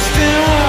lost in